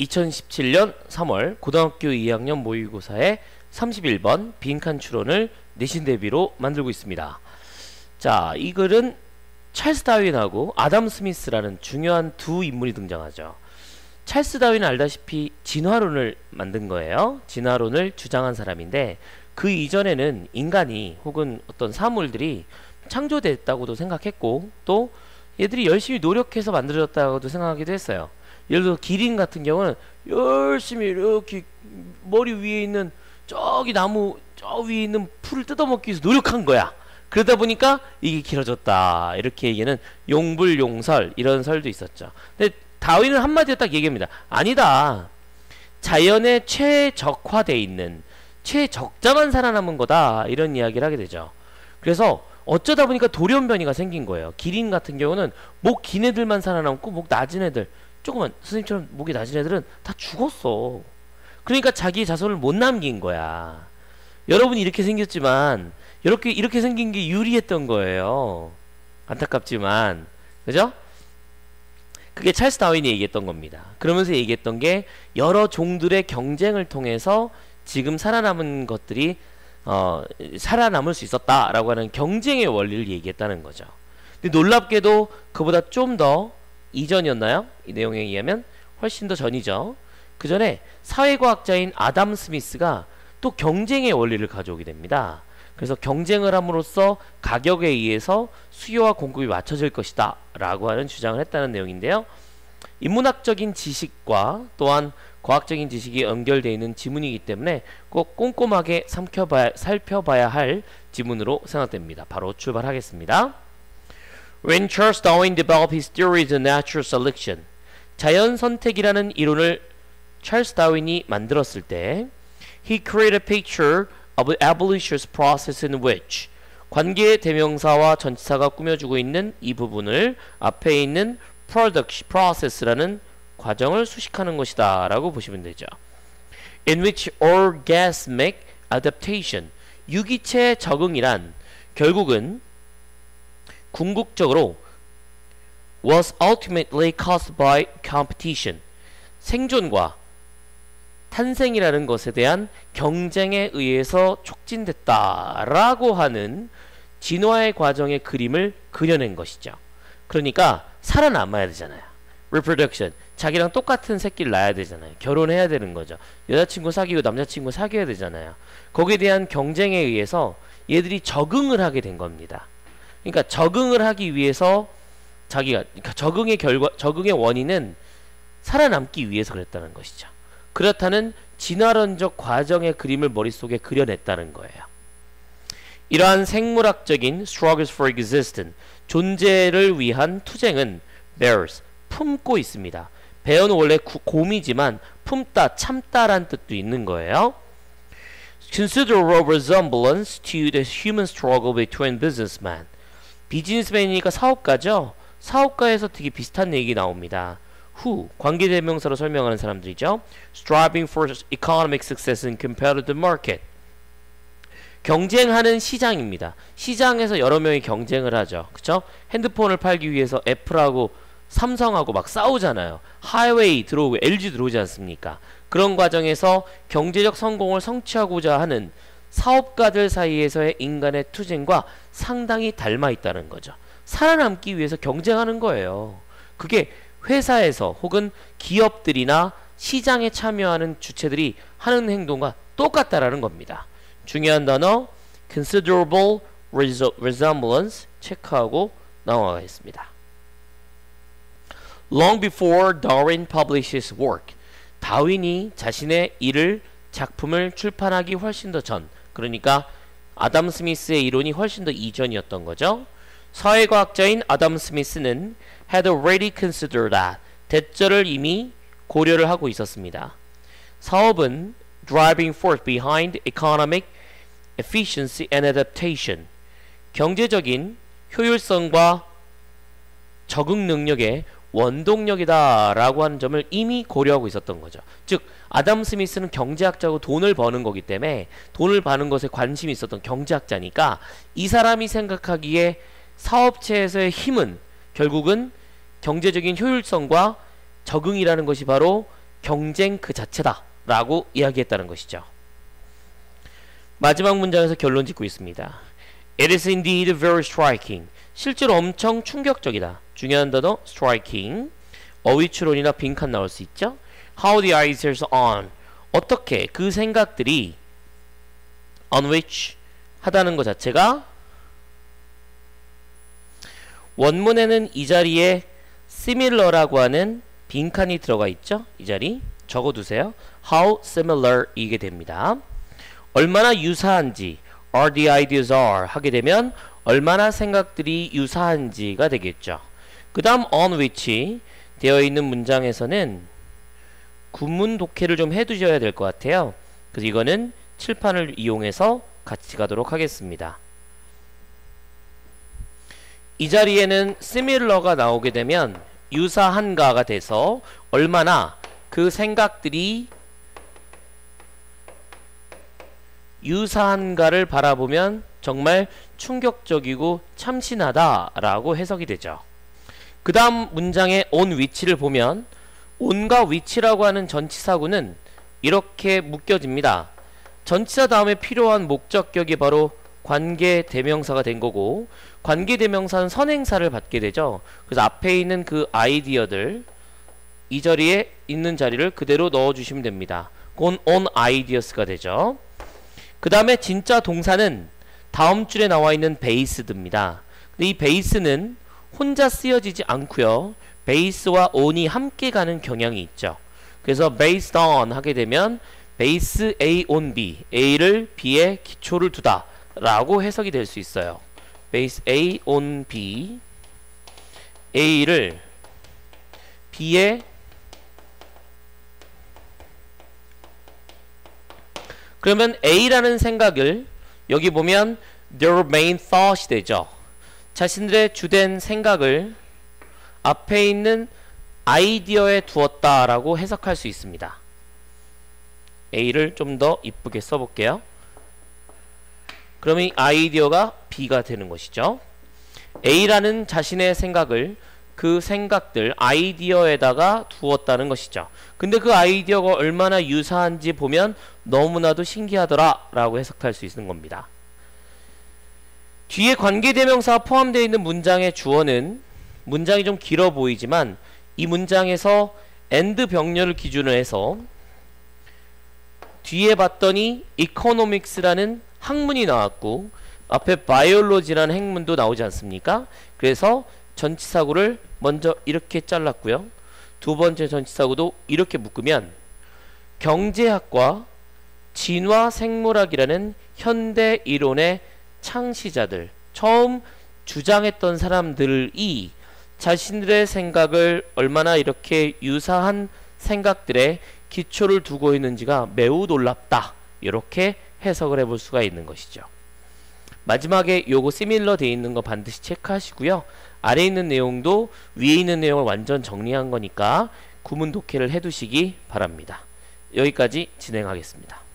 2017년 3월 고등학교 2학년 모의고사의 31번 빈칸 추론을 내신 대비로 만들고 있습니다. 자, 이 글은 찰스 다윈하고 아담 스미스라는 중요한 두 인물이 등장하죠. 찰스 다윈은 알다시피 진화론을 만든 거예요. 진화론을 주장한 사람인데 그 이전에는 인간이 혹은 어떤 사물들이 창조됐다고도 생각했고 또 얘들이 열심히 노력해서 만들어졌다고도 생각하기도 했어요. 예를 들어 기린 같은 경우는 열심히 이렇게 머리 위에 있는 저기 나무 저 위에 있는 풀을 뜯어먹기 위해서 노력한 거야. 그러다 보니까 이게 길어졌다. 이렇게 얘기는 용불용설 이런 설도 있었죠. 근데 다윈은 한마디로 딱 얘기합니다. 아니다. 자연에 최적화돼 있는 최적자만 살아남은 거다. 이런 이야기를 하게 되죠. 그래서 어쩌다 보니까 돌연변이가 생긴 거예요. 기린 같은 경우는 목 긴 애들만 살아남고 목 낮은 애들 조그만 선생님처럼 목이 낮은 애들은 다 죽었어. 그러니까 자기 자손을 못 남긴 거야. 여러분이 이렇게 생겼지만 이렇게 이렇게 생긴 게 유리했던 거예요. 안타깝지만 그죠? 그게 찰스 다윈이 얘기했던 겁니다. 그러면서 얘기했던 게 여러 종들의 경쟁을 통해서 지금 살아남은 것들이 어, 살아남을 수 있었다라고 하는 경쟁의 원리를 얘기했다는 거죠. 근데 놀랍게도 그보다 좀 더 이전이었나요? 이 내용에 의하면 훨씬 더 전이죠. 그 전에 사회과학자인 아담 스미스가 또 경쟁의 원리를 가져오게 됩니다. 그래서 경쟁을 함으로써 가격에 의해서 수요와 공급이 맞춰질 것이다 라고 하는 주장을 했다는 내용인데요. 인문학적인 지식과 또한 과학적인 지식이 연결되어 있는 지문이기 때문에 꼭 꼼꼼하게 삼켜봐야, 살펴봐야 할 지문으로 생각됩니다. 바로 출발하겠습니다. When Charles Darwin developed his theory of natural selection, 자연 선택이라는 이론을 찰스 다윈이 만들었을 때 he created a picture of the evolutionist process in which 관계 대명사와 전치사가 꾸며주고 있는 이 부분을 앞에 있는 product process라는 과정을 수식하는 것이다 라고 보시면 되죠. In which orgasmic adaptation 유기체 적응이란 결국은 궁극적으로 was ultimately caused by competition 생존과 탄생이라는 것에 대한 경쟁에 의해서 촉진됐다라고 하는 진화의 과정의 그림을 그려낸 것이죠. 그러니까 살아남아야 되잖아요. reproduction. 자기랑 똑같은 새끼를 낳아야 되잖아요. 결혼해야 되는 거죠. 여자친구 사귀고 남자친구 사귀어야 되잖아요. 거기에 대한 경쟁에 의해서 얘들이 적응을 하게 된 겁니다. 그러니까 적응을 하기 위해서 자기가 그러니까 적응의 결과 적응의 원인은 살아남기 위해서 그랬다는 것이죠. 그렇다는 진화론적 과정의 그림을 머릿속에 그려냈다는 거예요. 이러한 생물학적인 struggles for existence, 존재를 위한 투쟁은 bears, 품고 있습니다. 배어는 원래 구, 곰이지만 품다, 참다란 뜻도 있는 거예요. Considerable resemblance to the human struggle between businessmen. 비즈니스맨이니까 사업가죠. 사업가에서 되게 비슷한 얘기 나옵니다. who 관계 대명사로 설명하는 사람들이죠. striving for economic success in competitive market. 경쟁하는 시장입니다. 시장에서 여러 명이 경쟁을 하죠. 그쵸? 핸드폰을 팔기 위해서 애플하고 삼성하고 막 싸우잖아요. 하이웨이 들어오고 LG 들어오지 않습니까? 그런 과정에서 경제적 성공을 성취하고자 하는 사업가들 사이에서의 인간의 투쟁과 상당히 닮아 있다는 거죠. 살아남기 위해서 경쟁하는 거예요. 그게 회사에서 혹은 기업들이나 시장에 참여하는 주체들이 하는 행동과 똑같다라는 겁니다. 중요한 단어 considerable resemblance 체크하고 넘어가겠습니다. Long before Darwin published his work, 다윈이 자신의 일을 작품을 출판하기 훨씬 더 전, 그러니까 아담 스미스의 이론이 훨씬 더 이전이었던 거죠. 사회과학자인 아담 스미스는 had already considered that 대절을 이미 고려를 하고 있었습니다. 사업은 driving force behind economic efficiency and adaptation 경제적인 효율성과 적응 능력의 원동력이다 라고 하는 점을 이미 고려하고 있었던 거죠. 즉 아담 스미스는 경제학자고 돈을 버는 거기 때문에 돈을 버는 것에 관심이 있었던 경제학자니까 이 사람이 생각하기에 사업체에서의 힘은 결국은 경제적인 효율성과 적응이라는 것이 바로 경쟁 그 자체다 라고 이야기했다는 것이죠. 마지막 문장에서 결론 짓고 있습니다. It is indeed very striking. 실제로 엄청 충격적이다. 중요한 단어 striking. 어휘 추론이나 빈칸 나올 수 있죠. How the ideas on. 어떻게 그 생각들이 on which 하다는 것 자체가 원문에는 이 자리에 similar라고 하는 빈칸이 들어가 있죠. 이 자리 적어두세요. How similar 이게 됩니다. 얼마나 유사한지 are the ideas are 하게 되면 얼마나 생각들이 유사한지가 되겠죠. 그 다음 on which 되어 있는 문장에서는 구문 독해를 좀 해두셔야 될 것 같아요. 그래서 이거는 칠판을 이용해서 같이 가도록 하겠습니다. 이 자리에는 similar가 나오게 되면 유사한가가 돼서 얼마나 그 생각들이 유사한가를 바라보면 정말 충격적이고 참신하다라고 해석이 되죠. 그 다음 문장의 on 위치를 보면 on과 위치라고 하는 전치사구는 이렇게 묶여집니다. 전치사 다음에 필요한 목적격이 바로 관계 대명사가 된 거고 관계 대명사는 선행사를 받게 되죠. 그래서 앞에 있는 그 아이디어들 이 자리에 있는 자리를 그대로 넣어 주시면 됩니다. 그건 on ideas가 되죠. 그 다음에 진짜 동사는 다음 줄에 나와 있는 베이스드입니다. 근데 이 베이스는 혼자 쓰여지지 않고요. 베이스와 on이 함께 가는 경향이 있죠. 그래서 based on 하게 되면 베이스 A on B, A를 B에 기초를 두다 라고 해석이 될 수 있어요. 베이스 A on B, A를 B에 그러면 A라는 생각을 여기 보면 their main thought이 되죠. 자신들의 주된 생각을 앞에 있는 아이디어에 두었다라고 해석할 수 있습니다. A를 좀 더 이쁘게 써볼게요. 그러면 이 아이디어가 B가 되는 것이죠. A라는 자신의 생각을 그 생각들 아이디어에다가 두었다는 것이죠. 근데 그 아이디어가 얼마나 유사한지 보면 너무나도 신기하더라 라고 해석할 수 있는 겁니다. 뒤에 관계대명사가 포함되어 있는 문장의 주어는 문장이 좀 길어 보이지만 이 문장에서 and 병렬을 기준으로 해서 뒤에 봤더니 economics라는 학문이 나왔고 앞에 biology라는 행문도 나오지 않습니까? 그래서 전치사구를 먼저 이렇게 잘랐고요. 두 번째 전치사구도 이렇게 묶으면 경제학과 진화생물학이라는 현대 이론의 창시자들 처음 주장했던 사람들이 자신들의 생각을 얼마나 이렇게 유사한 생각들에 기초를 두고 있는지가 매우 놀랍다. 이렇게 해석을 해볼 수가 있는 것이죠. 마지막에 요거 시밀러 돼 있는 거 반드시 체크하시고요. 아래 있는 내용도 위에 있는 내용을 완전 정리한 거니까 구문 독해를 해두시기 바랍니다. 여기까지 진행하겠습니다.